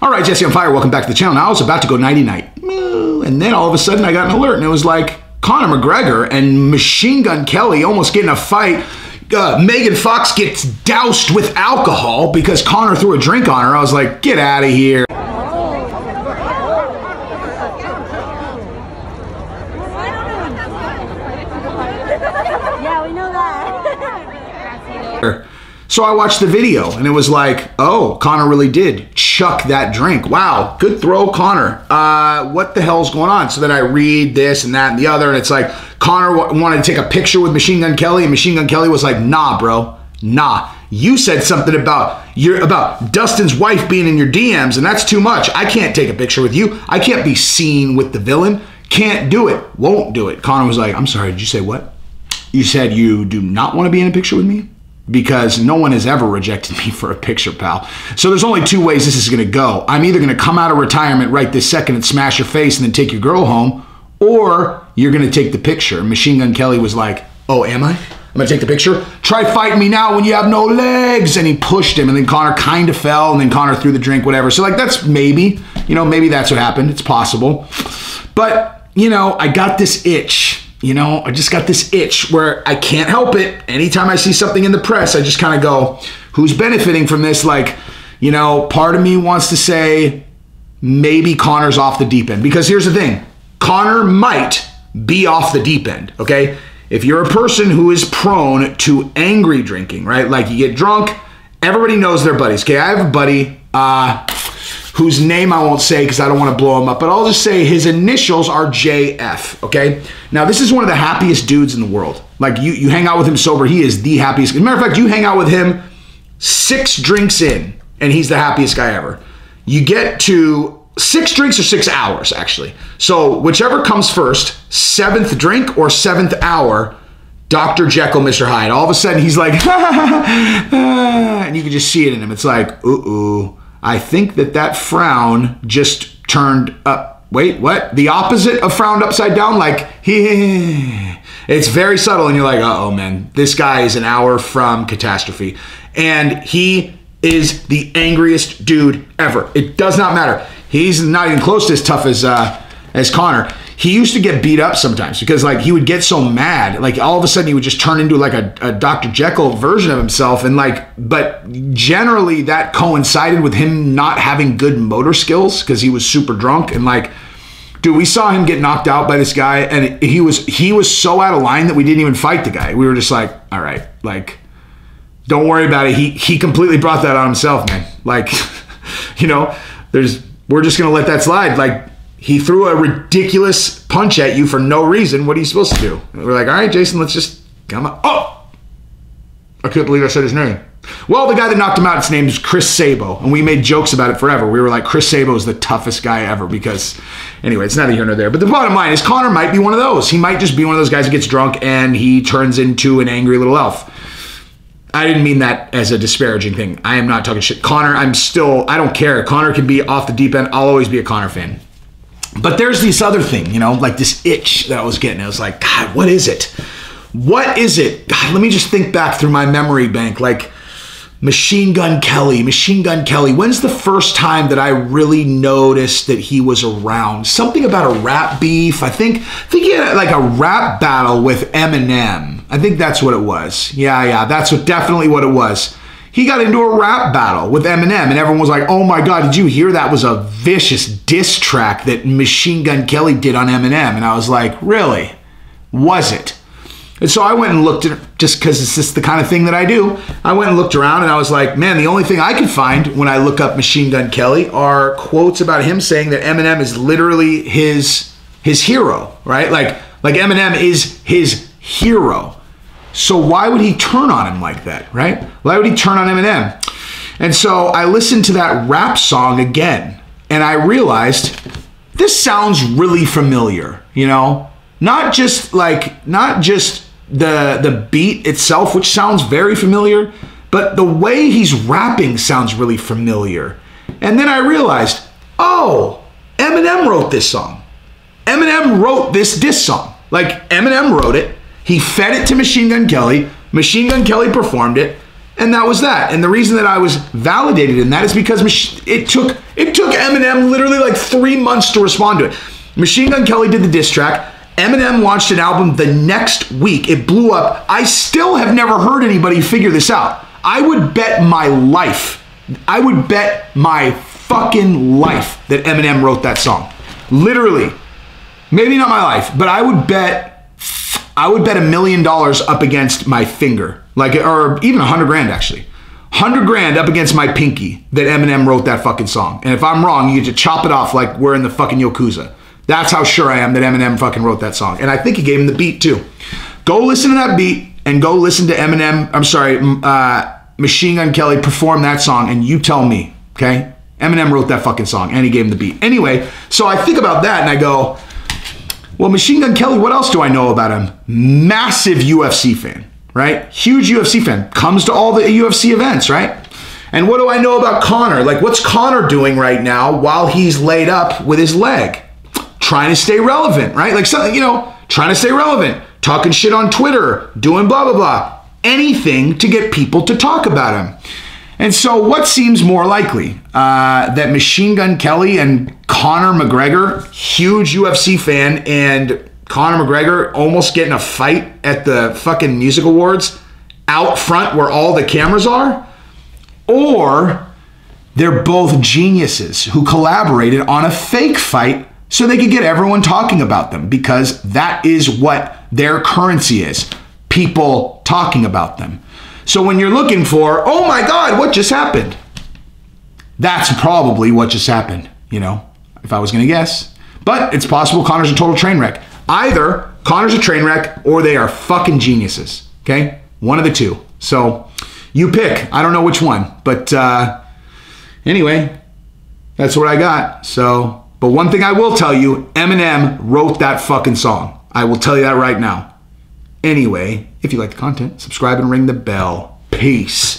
All right, Jesse on Fire, welcome back to the channel. Now I was about to go nighty night. And then all of a sudden I got an alert and it was like Conor McGregor and Machine Gun Kelly almost getting a fight. Uh, Megan Fox gets doused with alcohol because Conor threw a drink on her. I was like, get out of here. Yeah, we know that. So I watched the video and it was like, oh, Conor really did chuck that drink. Wow, good throw, Conor. Uh, what the hell's going on? So then I read this and that and the other, and it's like Conor w- wanted to take a picture with Machine Gun Kelly, and Machine Gun Kelly was like, nah, bro, nah. You said something about your about Dustin's wife being in your DMs, and that's too much. I can't take a picture with you. I can't be seen with the villain. Can't do it. Won't do it. Conor was like, I'm sorry. Did you say what? You said you do not want to be in a picture with me? Because no one has ever rejected me for a picture, pal. So there's only two ways this is going to go. I'm either going to come out of retirement right this second and smash your face and then take your girl home, or you're going to take the picture. Machine Gun Kelly was like, Oh, am I? I'm going to take the picture. Try fighting me now when you have no legs. And he pushed him, and then Conor kind of fell, and then Conor threw the drink, whatever. So, like, that's maybe, you know, maybe that's what happened. It's possible. But, you know, I got this itch you know, I just got this itch where I can't help it. Anytime I see something in the press, I just kind of go, who's benefiting from this? Like, you know, part of me wants to say maybe Conor's off the deep end. Because here's the thing Conor might be off the deep end, okay? If you're a person who is prone to angry drinking, right? Like you get drunk, everybody knows their buddies, okay? I have a buddy, uh, whose name I won't say because I don't want to blow him up, but I'll just say his initials are JF, okay? Now, this is one of the happiest dudes in the world. Like, you, you hang out with him sober, he is the happiest. As a matter of fact, you hang out with him six drinks in, and he's the happiest guy ever. You get to six drinks or six hours, actually. So, whichever comes first, seventh drink or seventh hour, Dr. Jekyll, Mr. Hyde. All of a sudden, he's like, and you can just see it in him. It's like, ooh, ooh. I think that that frown just turned up. Wait, what? The opposite of frowned upside down? Like, he. It's very subtle, and you're like, oh man, this guy is an hour from catastrophe. And he is the angriest dude ever. It does not matter. He's not even close to as tough as uh, as Conor. He used to get beat up sometimes because like he would get so mad, like all of a sudden he would just turn into like a, a Dr. Jekyll version of himself, and like, but generally that coincided with him not having good motor skills because he was super drunk and like. Dude, we saw him get knocked out by this guy, and he was he was so out of line that we didn't even fight the guy. We were just like, all right, like don't worry about it. He he completely brought that on himself, man. Like, you know, there's we're just gonna let that slide. Like he threw a ridiculous punch at you for no reason. What are you supposed to do? And we're like, all right, Jason, let's just come on. Oh, I couldn't believe I said his name. Well, the guy that knocked him out, his name is Chris Sabo, and we made jokes about it forever. We were like, Chris Sabo is the toughest guy ever because, anyway, it's neither here nor there. But the bottom line is, Conor might be one of those. He might just be one of those guys that gets drunk and he turns into an angry little elf. I didn't mean that as a disparaging thing. I am not talking shit. Conor, I'm still, I don't care. Conor can be off the deep end. I'll always be a Conor fan. But there's this other thing, you know, like this itch that I was getting. I was like, God, what is it? What is it? God, let me just think back through my memory bank. Like, Machine Gun Kelly, Machine Gun Kelly. When's the first time that I really noticed that he was around? Something about a rap beef. I think, I think he had like a rap battle with Eminem. I think that's what it was. Yeah, yeah, that's what definitely what it was. He got into a rap battle with Eminem, and everyone was like, "Oh my God, did you hear that was a vicious diss track that Machine Gun Kelly did on Eminem?" And I was like, "Really? Was it?" And so I went and looked at it just because it's just the kind of thing that I do. I went and looked around and I was like, man, the only thing I can find when I look up Machine Gun Kelly are quotes about him saying that Eminem is literally his his hero, right? Like like Eminem is his hero. So why would he turn on him like that, right? Why would he turn on Eminem? And so I listened to that rap song again and I realized this sounds really familiar, you know? Not just like not just the the beat itself, which sounds very familiar, but the way he's rapping sounds really familiar. And then I realized, oh, Eminem wrote this song. Eminem wrote this diss song. Like Eminem wrote it. He fed it to Machine Gun Kelly. Machine Gun Kelly performed it. And that was that. And the reason that I was validated in that is because it took it took Eminem literally like three months to respond to it. Machine Gun Kelly did the diss track. Eminem launched an album the next week. It blew up. I still have never heard anybody figure this out. I would bet my life, I would bet my fucking life that Eminem wrote that song. Literally. Maybe not my life, but I would bet I would bet a million dollars up against my finger. Like or even a hundred grand actually. Hundred grand up against my pinky that Eminem wrote that fucking song. And if I'm wrong, you get to chop it off like we're in the fucking Yakuza. That's how sure I am that Eminem fucking wrote that song. And I think he gave him the beat too. Go listen to that beat and go listen to Eminem, I'm sorry, uh, Machine Gun Kelly perform that song and you tell me, okay? Eminem wrote that fucking song and he gave him the beat. Anyway, so I think about that and I go, well, Machine Gun Kelly, what else do I know about him? Massive UFC fan, right? Huge UFC fan. Comes to all the UFC events, right? And what do I know about Conor? Like, what's Conor doing right now while he's laid up with his leg? trying to stay relevant, right? Like something, you know, trying to stay relevant, talking shit on Twitter, doing blah, blah, blah. Anything to get people to talk about him. And so, what seems more likely? Uh, that Machine Gun Kelly and Conor McGregor, huge UFC fan, and Conor McGregor almost getting a fight at the fucking music awards out front where all the cameras are? Or they're both geniuses who collaborated on a fake fight so they could get everyone talking about them because that is what their currency is people talking about them. So when you're looking for, oh my God, what just happened? That's probably what just happened, you know, if I was going to guess. But it's possible Conor's a total train wreck. Either Conor's a train wreck or they are fucking geniuses, okay? One of the two. So you pick. I don't know which one. But uh, anyway, that's what I got. So but one thing I will tell you Eminem wrote that fucking song. I will tell you that right now. Anyway, if you like the content, subscribe and ring the bell. Peace.